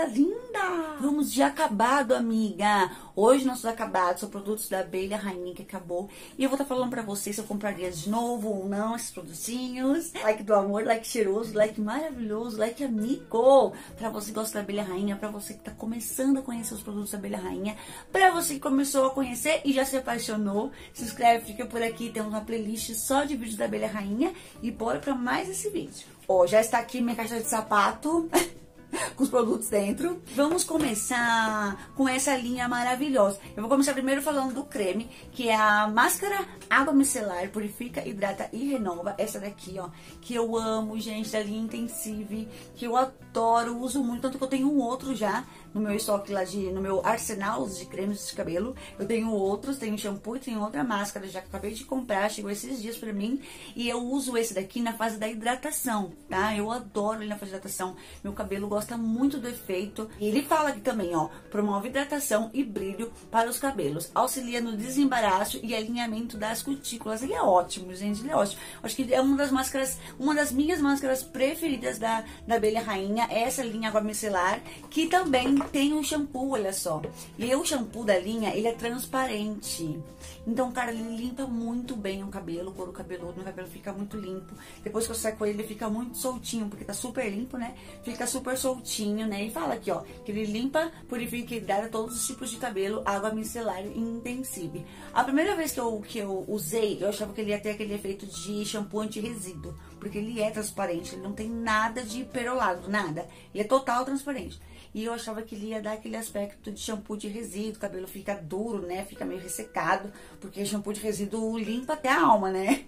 coisa linda! Vamos de acabado, amiga! Hoje nossos acabados são produtos da abelha rainha que acabou. E eu vou estar tá falando pra vocês se eu compraria de novo ou não esses produtinhos. Like do amor, like cheiroso, like maravilhoso, like amigo! Pra você que gosta da abelha rainha, pra você que tá começando a conhecer os produtos da abelha rainha, pra você que começou a conhecer e já se apaixonou, se inscreve, fica por aqui, temos uma playlist só de vídeos da abelha rainha. E bora pra mais esse vídeo. Ó, já está aqui minha caixa de sapato. com os produtos dentro. Vamos começar com essa linha maravilhosa. Eu vou começar primeiro falando do creme, que é a máscara água micelar, purifica, hidrata e renova. Essa daqui, ó, que eu amo, gente, da linha Intensive, que eu adoro, uso muito, tanto que eu tenho um outro já no meu estoque lá de, no meu arsenal de cremes de cabelo. Eu tenho outros, tenho shampoo e tenho outra máscara já que acabei de comprar, chegou esses dias pra mim. E eu uso esse daqui na fase da hidratação, tá? Eu adoro ele na fase da hidratação. Meu cabelo gosta muito do efeito. E ele fala aqui também, ó, promove hidratação e brilho para os cabelos. Auxilia no desembaraço e alinhamento das cutículas. Ele é ótimo, gente, ele é ótimo. Acho que é uma das máscaras, uma das minhas máscaras preferidas da, da abelha rainha, essa linha água micelar, que também tem um shampoo, olha só. E o shampoo da linha, ele é transparente. Então, cara, ele limpa muito bem o cabelo, o couro cabeludo, meu cabelo fica muito limpo. Depois que eu seco ele, ele fica muito soltinho, porque tá super limpo, né? Fica super soltinho, né? E fala aqui, ó, que ele limpa, purifica e hidrata todos os tipos de cabelo, água micelar intensive. A primeira vez que eu, que eu usei, eu achava que ele ia ter aquele efeito de shampoo anti-resíduo, porque ele é transparente, ele não tem nada de perolado, nada. Ele é total transparente. E eu achava que ele ia dar aquele aspecto de shampoo de resíduo, o cabelo fica duro, né? Fica meio ressecado, porque shampoo de resíduo limpa até a alma, né?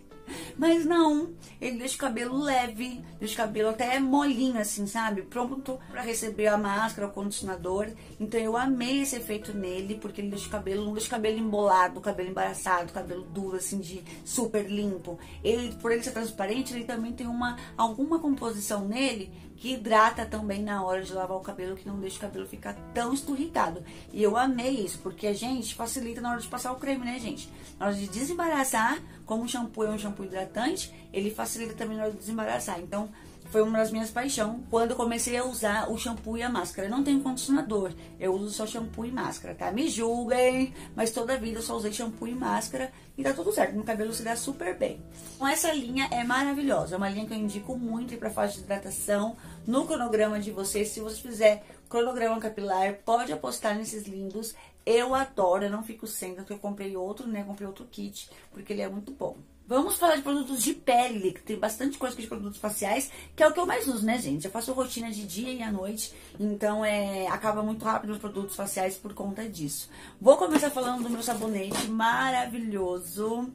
Mas não, ele deixa o cabelo leve, deixa o cabelo até molinho assim, sabe? Pronto para receber a máscara, o condicionador. Então eu amei esse efeito nele, porque ele deixa o cabelo, não deixa o cabelo embolado, o cabelo embaraçado, o cabelo duro assim de super limpo. Ele, por ele ser transparente, ele também tem uma alguma composição nele hidrata também na hora de lavar o cabelo, que não deixa o cabelo ficar tão esturricado. E eu amei isso, porque a gente facilita na hora de passar o creme, né, gente? Na hora de desembaraçar, como o shampoo é um shampoo hidratante, ele facilita também na hora de desembaraçar. Então, foi uma das minhas paixões quando eu comecei a usar o shampoo e a máscara. Eu não tenho condicionador, eu uso só shampoo e máscara, tá? Me julguem, mas toda a vida eu só usei shampoo e máscara e tá tudo certo. Meu cabelo se dá super bem. Então, essa linha é maravilhosa, é uma linha que eu indico muito para fase de hidratação no cronograma de vocês. Se você fizer cronograma capilar, pode apostar nesses lindos. Eu adoro, eu não fico sem, tanto eu comprei outro, né? Comprei outro kit, porque ele é muito bom. Vamos falar de produtos de pele, que tem bastante coisa de produtos faciais, que é o que eu mais uso, né, gente? Eu faço rotina de dia e à noite, então é, acaba muito rápido os produtos faciais por conta disso. Vou começar falando do meu sabonete maravilhoso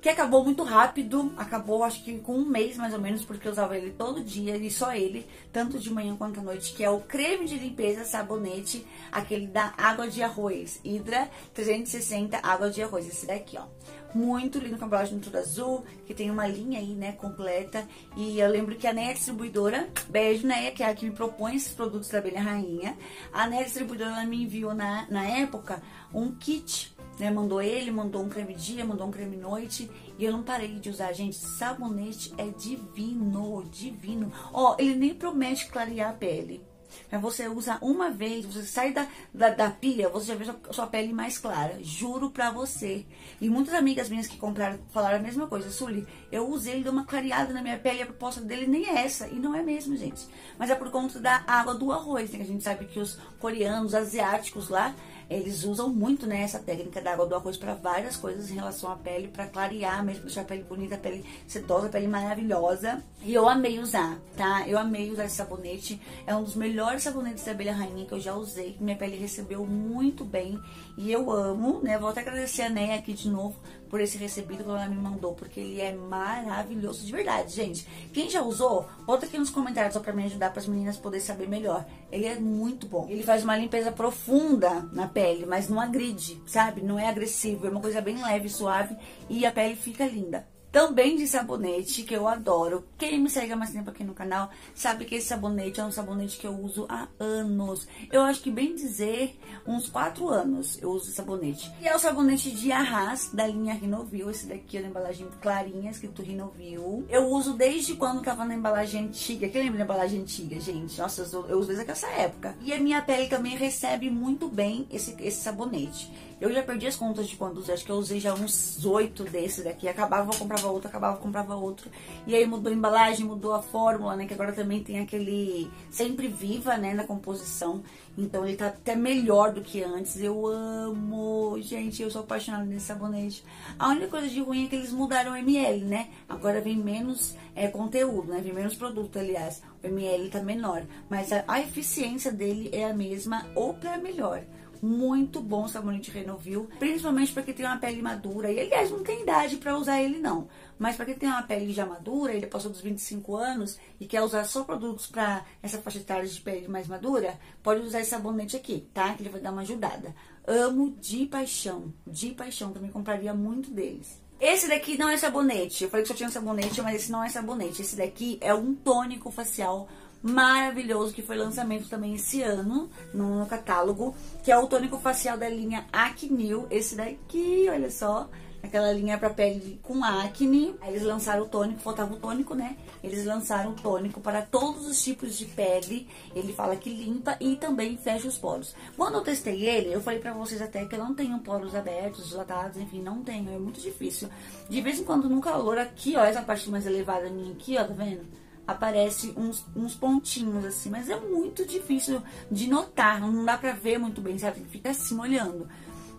que acabou muito rápido, acabou acho que com um mês mais ou menos, porque eu usava ele todo dia e só ele, tanto de manhã quanto à noite, que é o creme de limpeza sabonete, aquele da água de arroz, Hidra 360 água de arroz, esse daqui, ó. Muito lindo, com a embalagem tudo azul, que tem uma linha aí, né, completa. E eu lembro que a Neia Distribuidora, beijo Neia, que é a que me propõe esses produtos da Abelha Rainha. A Neia Distribuidora me enviou na, na época um kit né? Mandou ele, mandou um creme dia, mandou um creme noite. E eu não parei de usar, gente. Sabonete é divino, divino. Ó, ele nem promete clarear a pele. Mas você usa uma vez, você sai da, da, da pia, você já vê sua, sua pele mais clara. Juro pra você. E muitas amigas minhas que compraram falaram a mesma coisa. Sully, eu usei, ele deu uma clareada na minha pele, a proposta dele nem é essa. E não é mesmo, gente. Mas é por conta da água do arroz, né? A gente sabe que os coreanos, asiáticos lá, eles usam muito né, essa técnica da água do arroz para várias coisas em relação à pele, para clarear mesmo, deixar a pele bonita, a pele sedosa, a pele maravilhosa. E eu amei usar, tá? Eu amei usar esse sabonete. É um dos melhores sabonetes da abelha rainha que eu já usei. Minha pele recebeu muito bem e eu amo, né? Vou até agradecer a Neia aqui de novo por esse recebido que ela me mandou, porque ele é maravilhoso de verdade, gente. Quem já usou, bota aqui nos comentários só pra me ajudar para as meninas poderem saber melhor. Ele é muito bom. Ele faz uma limpeza profunda na pele, mas não agride, sabe? Não é agressivo, é uma coisa bem leve, suave e a pele fica linda. Também de sabonete, que eu adoro. Quem me segue há mais tempo aqui no canal sabe que esse sabonete é um sabonete que eu uso há anos. Eu acho que, bem dizer, uns 4 anos eu uso sabonete. E é o sabonete de Arras, da linha Rinovil. Esse daqui é na embalagem clarinha, escrito Rinovil. Eu uso desde quando tava na embalagem antiga. Quem lembra da embalagem antiga, gente? Nossa, eu uso desde essa época. E a minha pele também recebe muito bem esse, esse sabonete. Eu já perdi as contas de quando usei, acho que eu usei já uns oito desses daqui. Acabava, comprava outro, acabava, comprava outro. E aí mudou a embalagem, mudou a fórmula, né? Que agora também tem aquele sempre viva, né? Na composição. Então ele tá até melhor do que antes. Eu amo, gente, eu sou apaixonada nesse sabonete. A única coisa de ruim é que eles mudaram o ml, né? Agora vem menos é, conteúdo, né? Vem menos produto, aliás. O ml tá menor. Mas a, a eficiência dele é a mesma ou pra melhor muito bom o sabonete Renovil, principalmente para quem tem uma pele madura. E aliás, não tem idade para usar ele não, mas para quem tem uma pele já madura, ele passou dos 25 anos e quer usar só produtos para essa faixa etária de pele mais madura, pode usar esse sabonete aqui, tá? Que ele vai dar uma ajudada. Amo de paixão, de paixão, também compraria muito deles. Esse daqui não é sabonete. Eu falei que só tinha sabonete, mas esse não é sabonete. Esse daqui é um tônico facial maravilhoso que foi lançamento também esse ano no, no catálogo, que é o tônico facial da linha Acnil. Esse daqui, olha só, aquela linha para pele com acne. Aí eles lançaram o tônico, faltava o tônico, né? Eles lançaram o tônico para todos os tipos de pele. Ele fala que limpa e também fecha os poros. Quando eu testei ele, eu falei para vocês até que eu não tenho poros abertos, dilatados, enfim, não tenho, é muito difícil. De vez em quando no calor aqui, ó, essa parte mais elevada minha aqui, ó, tá vendo? Aparece uns, uns pontinhos assim, mas é muito difícil de notar, não dá pra ver muito bem, sabe? Fica assim olhando.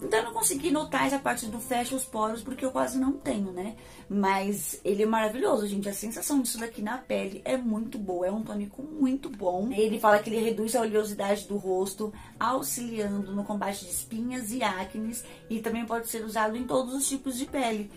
Então eu não consegui notar essa parte do fecha os poros porque eu quase não tenho, né? Mas ele é maravilhoso, gente. A sensação disso daqui na pele é muito boa. É um tônico muito bom. Ele fala que ele reduz a oleosidade do rosto, auxiliando no combate de espinhas e acnes. E também pode ser usado em todos os tipos de pele.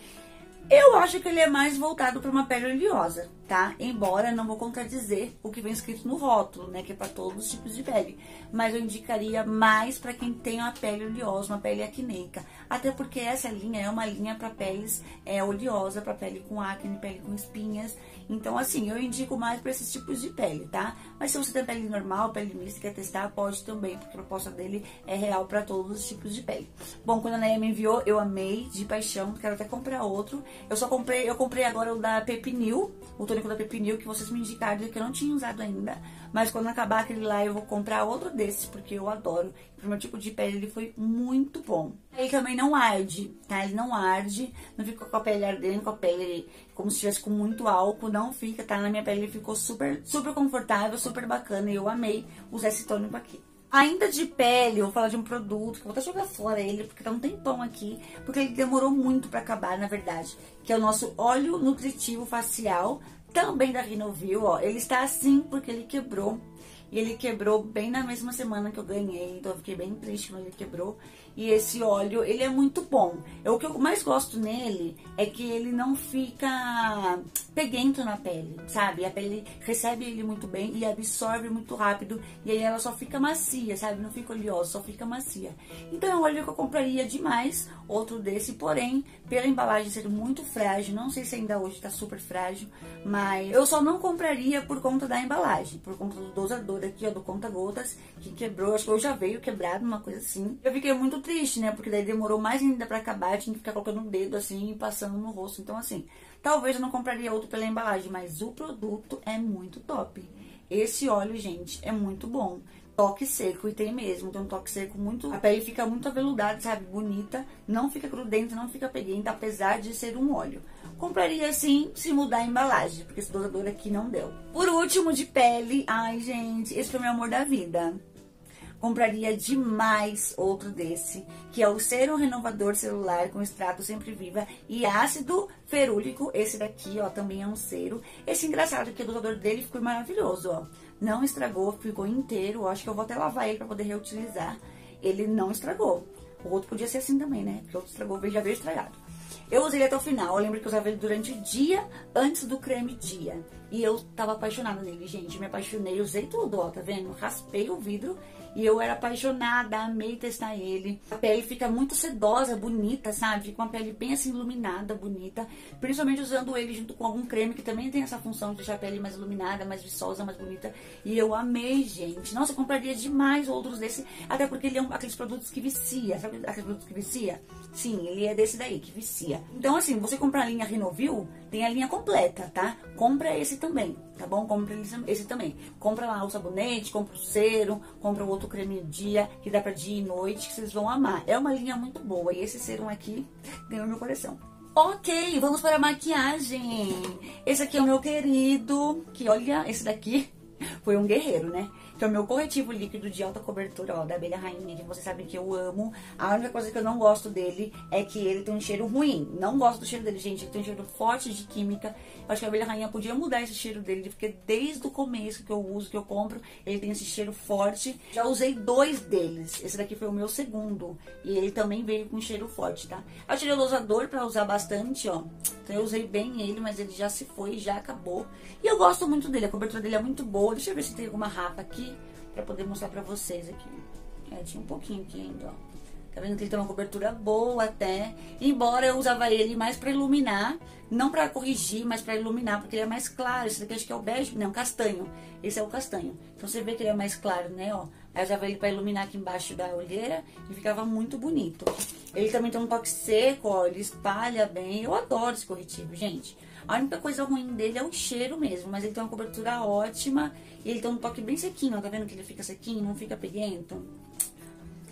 Eu acho que ele é mais voltado para uma pele oleosa, tá? Embora não vou contradizer o que vem escrito no rótulo, né? Que é para todos os tipos de pele. Mas eu indicaria mais para quem tem uma pele oleosa, uma pele acneica. Até porque essa linha é uma linha para peles é, oleosa, para pele com acne, pele com espinhas. Então, assim, eu indico mais para esses tipos de pele, tá? Mas se você tem pele normal, pele mista, quer testar, pode também, porque a proposta dele é real para todos os tipos de pele. Bom, quando a Neia me enviou, eu amei de paixão, quero até comprar outro. Eu só comprei, eu comprei agora o da Pepinil, o tônico da Pepinil, que vocês me indicaram que eu não tinha usado ainda. Mas quando acabar aquele lá, eu vou comprar outro desses, porque eu adoro. Pro meu tipo de pele, ele foi muito bom. Ele também não arde, tá? Ele não arde, não fica com a pele ardendo, com a pele como se estivesse com muito álcool, não fica, tá? Na minha pele ele ficou super, super confortável, super bacana e eu amei usar esse tônico aqui. Ainda de pele, eu vou falar de um produto que eu vou até jogar fora ele, porque tá um tempão aqui, porque ele demorou muito pra acabar, na verdade, que é o nosso óleo nutritivo facial, também da Rinovil, ó. Ele está assim porque ele quebrou e ele quebrou bem na mesma semana que eu ganhei, então eu fiquei bem triste quando ele quebrou. E esse óleo, ele é muito bom. Eu, o que eu mais gosto nele é que ele não fica peguento na pele, sabe? A pele recebe ele muito bem e absorve muito rápido. E aí ela só fica macia, sabe? Não fica oleosa, só fica macia. Então é um óleo que eu compraria demais, outro desse. Porém, pela embalagem ser muito frágil, não sei se ainda hoje tá super frágil, mas eu só não compraria por conta da embalagem, por conta do dosador aqui, ó, do conta-gotas, que quebrou. Acho que hoje já veio quebrado, uma coisa assim. Eu fiquei muito triste, né? Porque daí demorou mais ainda pra acabar, tinha que ficar colocando o dedo assim e passando no rosto. Então, assim, talvez eu não compraria outro pela embalagem, mas o produto é muito top. Esse óleo, gente, é muito bom. Toque seco, e tem mesmo, tem um toque seco muito. A pele fica muito aveludada, sabe? Bonita, não fica grudenta, não fica peguenta, apesar de ser um óleo. Compraria sim se mudar a embalagem, porque esse dosador aqui não deu. Por último, de pele, ai gente, esse foi meu amor da vida compraria demais outro desse, que é o Serum Renovador Celular com extrato sempre viva e ácido ferúlico. Esse daqui, ó, também é um cero. Esse engraçado que o dosador dele ficou maravilhoso, ó. Não estragou, ficou inteiro. Acho que eu vou até lavar ele pra poder reutilizar. Ele não estragou. O outro podia ser assim também, né? Porque o outro estragou, já veio estragado. Eu usei ele até o final, eu lembro que eu usava ele durante o dia, antes do creme dia. E eu tava apaixonada nele, gente, me apaixonei, usei tudo, ó, tá vendo? Raspei o vidro E eu era apaixonada, amei testar ele. A pele fica muito sedosa, bonita, sabe? Fica uma pele bem assim iluminada, bonita. Principalmente usando ele junto com algum creme que também tem essa função de deixar a pele mais iluminada, mais viçosa, mais bonita. E eu amei, gente. Nossa, eu compraria demais outros desse. Até porque ele é um, aqueles produtos que vicia. Sabe aqueles produtos que vicia? Sim, ele é desse daí, que vicia. Então, assim, você comprar a linha Renovil, tem a linha completa, tá? Compra esse também, tá bom? Compra esse também. Compra lá o sabonete, compra o cero, compra o outro creme dia, que dá pra dia e noite, que vocês vão amar. É uma linha muito boa. E esse serum aqui ganhou meu coração. Ok, vamos para a maquiagem. Esse aqui é o meu querido, que olha, esse daqui foi um guerreiro, né? que é o meu corretivo líquido de alta cobertura, ó, da abelha rainha, que vocês sabem que eu amo. A única coisa que eu não gosto dele é que ele tem um cheiro ruim. Não gosto do cheiro dele, gente. Ele tem um cheiro forte de química. Eu acho que a abelha rainha podia mudar esse cheiro dele, porque desde o começo que eu uso, que eu compro, ele tem esse cheiro forte. Já usei dois deles. Esse daqui foi o meu segundo. E ele também veio com cheiro forte, tá? Eu tirei o dosador pra usar bastante, ó. Então eu usei bem ele, mas ele já se foi, já acabou. E eu gosto muito dele, a cobertura dele é muito boa. Deixa eu ver se tem alguma rapa aqui pra poder mostrar pra vocês aqui. É, tinha um pouquinho aqui ainda, ó. Tá vendo que ele tem uma cobertura boa até. Embora eu usava ele mais pra iluminar. Não pra corrigir, mas pra iluminar, porque ele é mais claro. Esse daqui acho que é o bege. Não, castanho. Esse é o castanho. Então você vê que ele é mais claro, né, ó. Aí eu usava ele pra iluminar aqui embaixo da olheira e ficava muito bonito. Ele também tem um toque seco, ó. Ele espalha bem. Eu adoro esse corretivo, gente. A única coisa ruim dele é o cheiro mesmo, mas ele tem uma cobertura ótima e ele tem um toque bem sequinho, ó, tá vendo que ele fica sequinho, não fica peguento?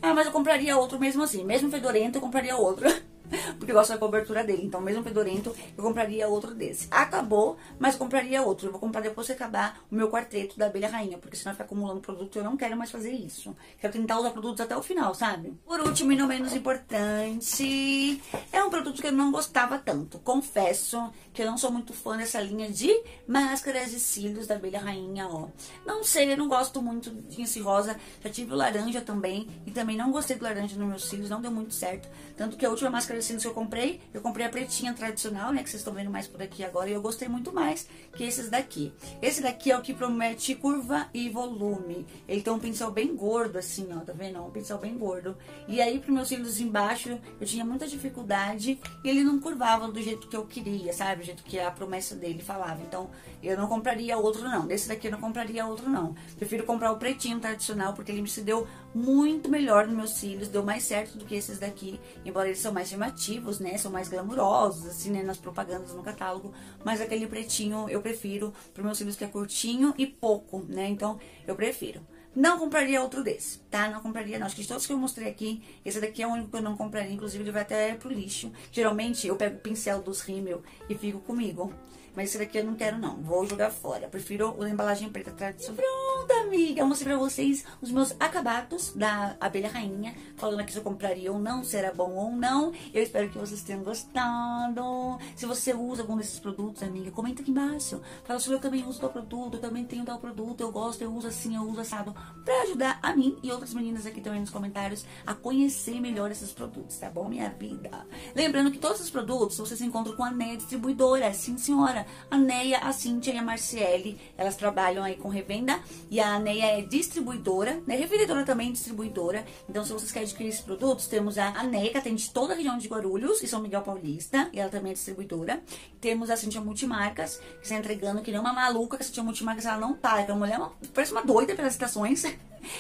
Ah, mas eu compraria outro mesmo assim, mesmo fedorento eu compraria outro. porque eu gosto da cobertura dele. Então, mesmo fedorento, eu compraria outro desse. Acabou, mas compraria outro. Eu vou comprar depois que acabar o meu quarteto da abelha rainha, porque senão fica acumulando produto. Eu não quero mais fazer isso. Quero tentar usar produtos até o final, sabe? Por último e não menos importante, é um produto que eu não gostava tanto. Confesso que eu não sou muito fã dessa linha de máscaras de cílios da abelha rainha, ó. Não sei, eu não gosto muito desse rosa. Já tive o laranja também, e também não gostei do laranja nos meus cílios, não deu muito certo. Tanto que a última máscara de cílios que eu comprei, eu comprei a pretinha tradicional, né, que vocês estão vendo mais por aqui agora, e eu gostei muito mais que esses daqui. Esse daqui é o que promete curva e volume. Ele tem um pincel bem gordo, assim, ó, tá vendo? Um pincel bem gordo. E aí, pros meus cílios embaixo, eu tinha muita dificuldade, e ele não curvava do jeito que eu queria, sabe? do jeito que a promessa dele falava. Então, eu não compraria outro não. Desse daqui eu não compraria outro não. Prefiro comprar o pretinho tradicional, porque ele me se deu muito melhor nos meus cílios, deu mais certo do que esses daqui. Embora eles são mais chamativos, né? São mais glamurosos, assim, né? Nas propagandas, no catálogo. Mas aquele pretinho eu prefiro para meus cílios que é curtinho e pouco, né? Então, eu prefiro. Não compraria outro desse, tá? Não compraria, não. Acho que todos que eu mostrei aqui, esse daqui é o único que eu não compraria. Inclusive, ele vai até pro lixo. Geralmente, eu pego o pincel dos rímel e fico comigo. Mas esse daqui eu não quero, não. Vou jogar fora. Prefiro a embalagem preta tradicional. Pronto, amiga. Eu mostrei pra vocês os meus acabados da abelha rainha. Falando aqui se eu compraria ou não, se era bom ou não. Eu espero que vocês tenham gostado. Se você usa algum desses produtos, amiga, comenta aqui embaixo. Fala se eu também uso tal produto, eu também tenho tal produto, eu gosto, eu uso assim, eu uso assado. Pra ajudar a mim e outras meninas aqui também nos comentários a conhecer melhor esses produtos, tá bom, minha vida? Lembrando que todos os produtos vocês encontram com a NEA Distribuidora. Sim, senhora. A Neia, a Cintia e a Marciele, elas trabalham aí com revenda e a Neia é distribuidora, né? Revendedora também distribuidora. Então, se vocês querem adquirir esses produtos, temos a Neia, que atende toda a região de Guarulhos e São Miguel Paulista, e ela também é distribuidora. Temos a Cintia Multimarcas, que está entregando que nem uma maluca, que a Cintia Multimarcas ela não para, é uma mulher, uma, parece uma doida pelas estações.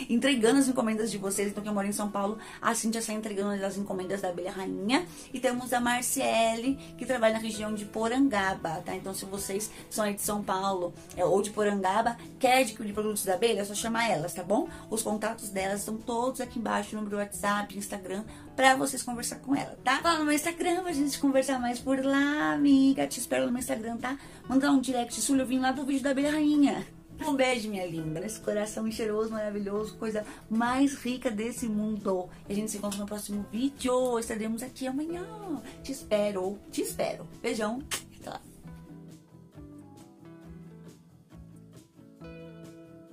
Entregando as encomendas de vocês. Então, quem mora em São Paulo, a Cintia está entregando as encomendas da Abelha Rainha. E temos a Marciele, que trabalha na região de Porangaba, tá? Então, se vocês são aí de São Paulo é, ou de Porangaba, quer adquirir produtos da Abelha, é só chamar elas, tá bom? Os contatos delas estão todos aqui embaixo, no meu WhatsApp, Instagram, pra vocês conversar com ela, tá? Fala no meu Instagram pra gente conversar mais por lá, amiga. Te espero no meu Instagram, tá? Mandar um direct, Sul, eu vim lá do vídeo da Abelha Rainha. Um beijo, minha linda. Esse coração cheiroso, maravilhoso, coisa mais rica desse mundo. E a gente se encontra no próximo vídeo. Estaremos aqui amanhã. Te espero, te espero. Beijão.